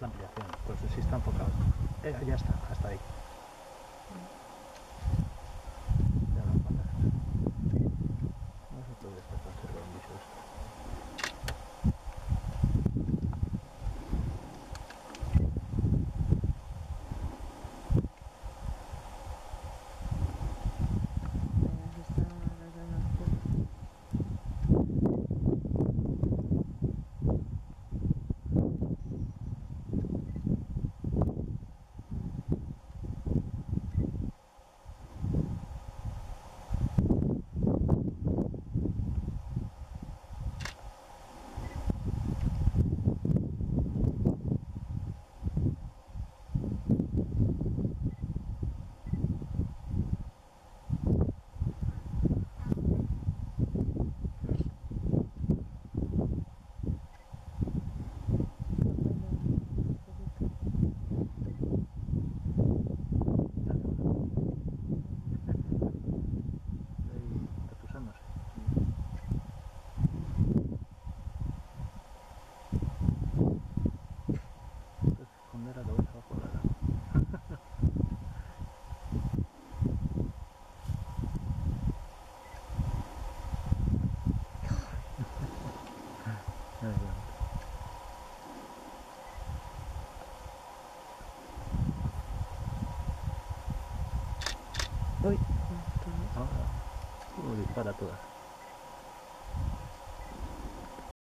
la ampliación, por eso sí está enfocado. Eh, ya está, hasta ahí. Ya no. No se puede estar conservar bicho esto. なるほどおい本当にあそうでバラとだ。